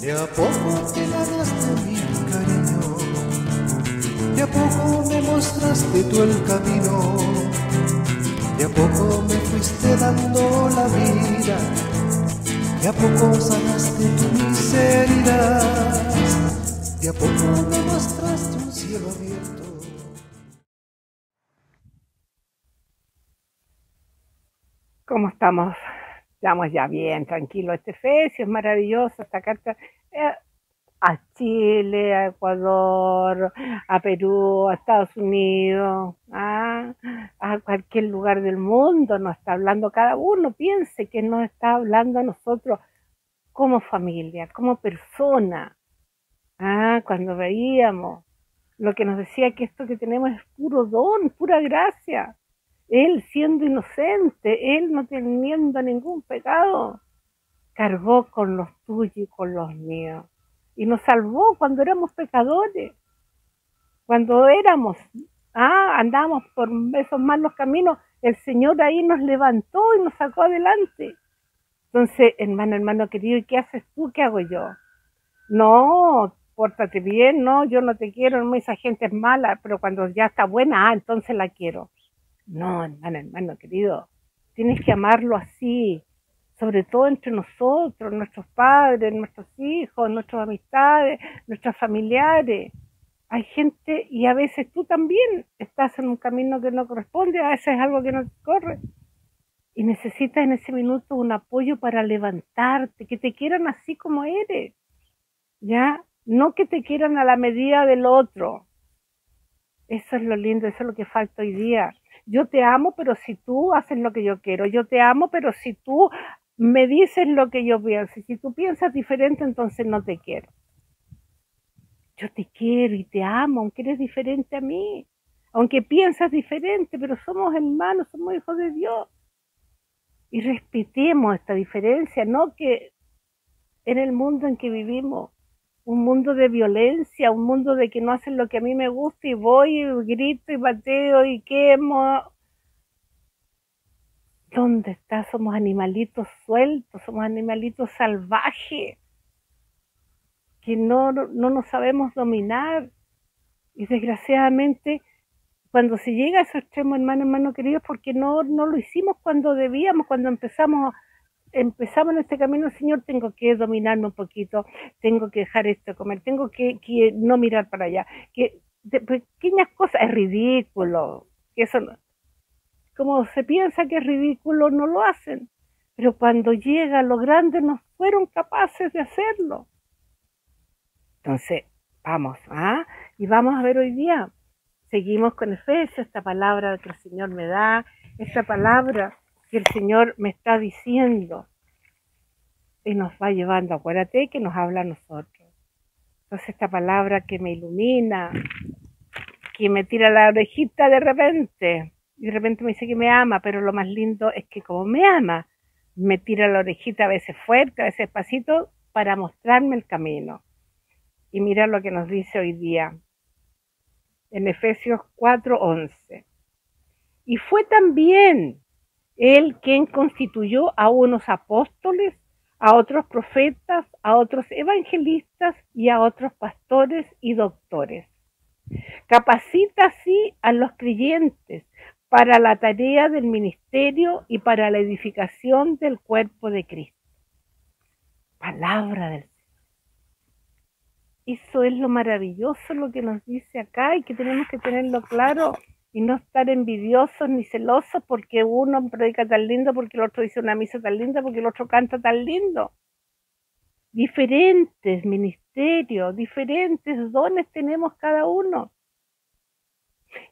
De a poco te ganaste mi cariño, de a poco me mostraste tú el camino, de a poco me fuiste dando la vida, de a poco sanaste tu miseria, de a poco me mostraste un cielo abierto. ¿Cómo estamos? Estamos ya bien, tranquilo. Este Efesio es maravilloso, esta carta eh, a Chile, a Ecuador, a Perú, a Estados Unidos, a, a cualquier lugar del mundo nos está hablando cada uno. Piense que nos está hablando a nosotros como familia, como persona. Ah, cuando veíamos lo que nos decía que esto que tenemos es puro don, pura gracia. Él siendo inocente, él no teniendo ningún pecado, cargó con los tuyos y con los míos. Y nos salvó cuando éramos pecadores, cuando éramos, ah, andábamos por esos malos caminos, el Señor ahí nos levantó y nos sacó adelante. Entonces, hermano, hermano querido, ¿y qué haces tú? ¿Qué hago yo? No, pórtate bien, no, yo no te quiero, no, esa gente es mala, pero cuando ya está buena, ah, entonces la quiero. No, hermano, hermano querido, tienes que amarlo así, sobre todo entre nosotros, nuestros padres, nuestros hijos, nuestras amistades, nuestros familiares. Hay gente y a veces tú también estás en un camino que no corresponde, a veces es algo que no te corre. Y necesitas en ese minuto un apoyo para levantarte, que te quieran así como eres. ¿Ya? No que te quieran a la medida del otro. Eso es lo lindo, eso es lo que falta hoy día yo te amo, pero si tú haces lo que yo quiero, yo te amo, pero si tú me dices lo que yo pienso, si tú piensas diferente, entonces no te quiero. Yo te quiero y te amo, aunque eres diferente a mí, aunque piensas diferente, pero somos hermanos, somos hijos de Dios. Y respetemos esta diferencia, no que en el mundo en que vivimos un mundo de violencia, un mundo de que no hacen lo que a mí me gusta y voy y grito y bateo y quemo. ¿Dónde está? Somos animalitos sueltos, somos animalitos salvajes, que no, no nos sabemos dominar. Y desgraciadamente, cuando se llega a esos extremos, hermano, hermano querido, porque no, no lo hicimos cuando debíamos, cuando empezamos empezamos en este camino, Señor, tengo que dominarme un poquito, tengo que dejar esto comer, tengo que, no mirar para allá, que de pequeñas cosas, es ridículo, que eso como se piensa que es ridículo, no lo hacen, pero cuando llega lo grande no fueron capaces de hacerlo. Entonces, vamos, ¿ah? Y vamos a ver hoy día, seguimos con Efesios, esta palabra que el Señor me da, esta palabra que el Señor me está diciendo y nos va llevando. Acuérdate que nos habla a nosotros. Entonces esta palabra que me ilumina, que me tira la orejita de repente, y de repente me dice que me ama, pero lo más lindo es que como me ama, me tira la orejita a veces fuerte, a veces pasito, para mostrarme el camino. Y mira lo que nos dice hoy día en Efesios 4:11. Y fue también él quien constituyó a unos apóstoles, a otros profetas, a otros evangelistas y a otros pastores y doctores. Capacita así a los creyentes para la tarea del ministerio y para la edificación del cuerpo de Cristo. Palabra del Señor. Eso es lo maravilloso lo que nos dice acá y que tenemos que tenerlo claro y no estar envidiosos ni celosos porque uno predica tan lindo, porque el otro dice una misa tan linda, porque el otro canta tan lindo. Diferentes ministerios, diferentes dones tenemos cada uno.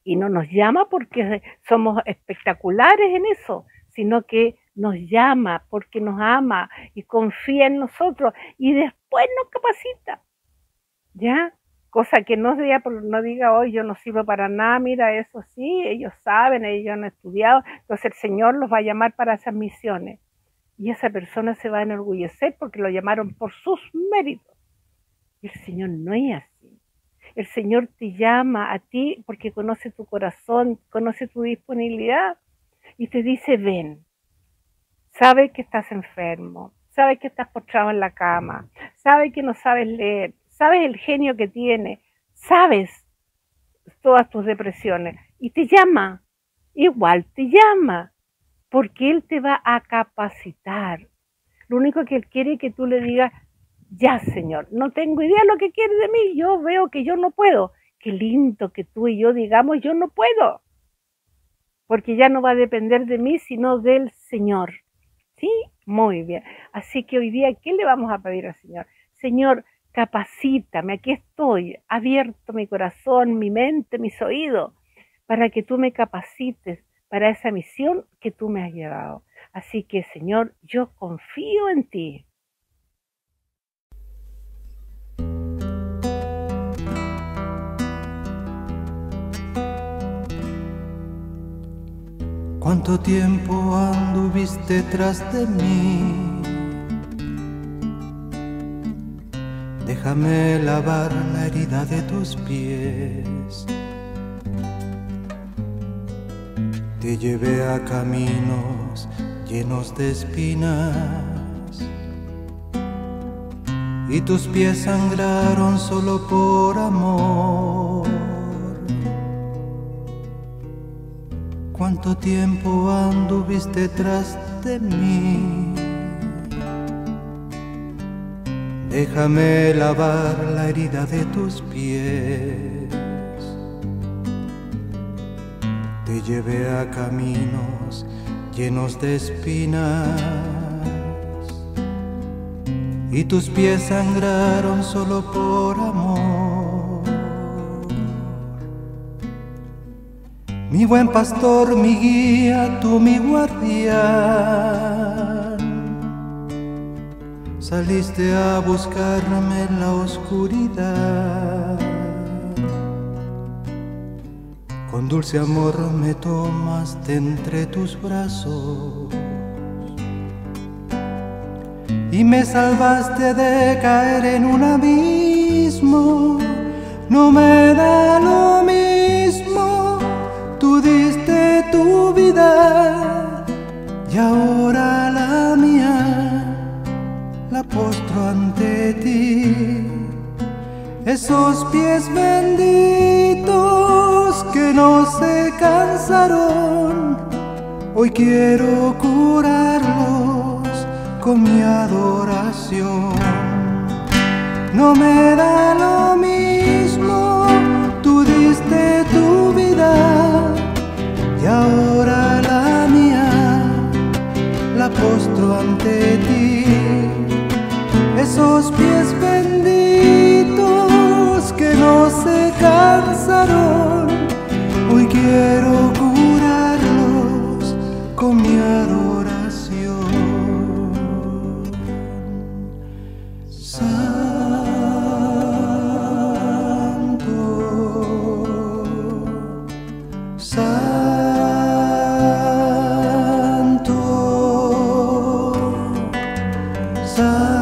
Y no nos llama porque somos espectaculares en eso, sino que nos llama porque nos ama y confía en nosotros y después nos capacita. ¿Ya? Cosa que no diga, no diga hoy yo no sirvo para nada, mira, eso sí, ellos saben, ellos han estudiado, entonces el Señor los va a llamar para esas misiones. Y esa persona se va a enorgullecer porque lo llamaron por sus méritos. El Señor no es así. El Señor te llama a ti porque conoce tu corazón, conoce tu disponibilidad y te dice, ven, sabe que estás enfermo, sabe que estás postrado en la cama, sabe que no sabes leer, sabes el genio que tiene, sabes todas tus depresiones y te llama, igual te llama, porque Él te va a capacitar. Lo único que Él quiere es que tú le digas, ya Señor, no tengo idea lo que quiere de mí, yo veo que yo no puedo. Qué lindo que tú y yo digamos, yo no puedo, porque ya no va a depender de mí, sino del Señor. ¿Sí? Muy bien. Así que hoy día, ¿qué le vamos a pedir al Señor? Señor, capacítame, aquí estoy, abierto mi corazón, mi mente, mis oídos, para que tú me capacites para esa misión que tú me has llevado. Así que, Señor, yo confío en ti. ¿Cuánto tiempo anduviste tras de mí? Déjame lavar la herida de tus pies. Te llevé a caminos llenos de espinas y tus pies sangraron solo por amor. ¿Cuánto tiempo anduviste tras de mí? Déjame lavar la herida de tus pies. Te llevé a caminos llenos de espinas y tus pies sangraron solo por amor. Mi buen pastor, mi guía, tú mi guardián. Saliste a buscarme en la oscuridad. Con dulce amor me tomaste entre tus brazos y me salvaste de caer en un abismo. No me da lo mismo Tú diste tu vida y ahora ante ti. Esos pies benditos que no se cansaron, hoy quiero curarlos con mi adoración. No me da lo mismo, 사